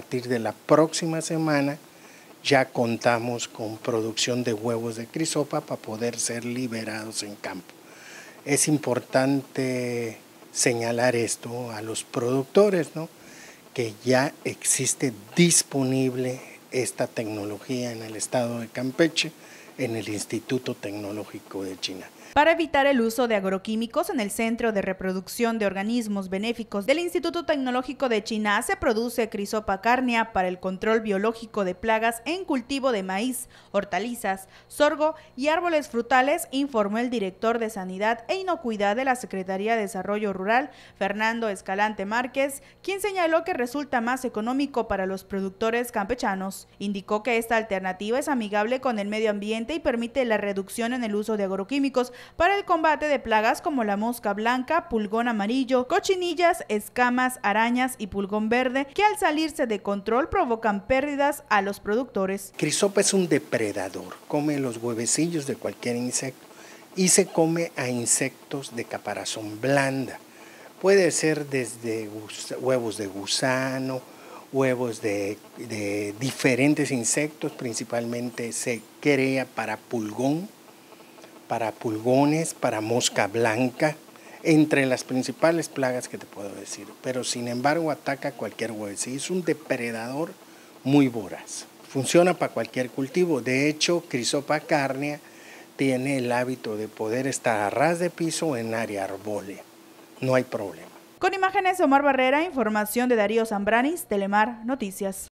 A partir de la próxima semana ya contamos con producción de huevos de crisopa para poder ser liberados en campo. Es importante señalar esto a los productores, ¿no? que ya existe disponible esta tecnología en el estado de Campeche, en el Instituto Tecnológico de China para evitar el uso de agroquímicos en el Centro de Reproducción de Organismos Benéficos del Instituto Tecnológico de China se produce crisopa carnia para el control biológico de plagas en cultivo de maíz, hortalizas, sorgo y árboles frutales, informó el director de Sanidad e Inocuidad de la Secretaría de Desarrollo Rural, Fernando Escalante Márquez, quien señaló que resulta más económico para los productores campechanos. Indicó que esta alternativa es amigable con el medio y permite la reducción en el uso de agroquímicos, para el combate de plagas como la mosca blanca, pulgón amarillo, cochinillas, escamas, arañas y pulgón verde, que al salirse de control provocan pérdidas a los productores. Crisopa es un depredador, come los huevecillos de cualquier insecto y se come a insectos de caparazón blanda. Puede ser desde huevos de gusano, huevos de, diferentes insectos, principalmente se crea para pulgón, para pulgones, para mosca blanca, entre las principales plagas que te puedo decir. Pero sin embargo ataca cualquier huevecillo. Es un depredador muy voraz. Funciona para cualquier cultivo. De hecho, Crisopa carnea tiene el hábito de poder estar a ras de piso en área arbólea. No hay problema. Con imágenes de Omar Barrera, información de Darío Zambranis, Telemar Noticias.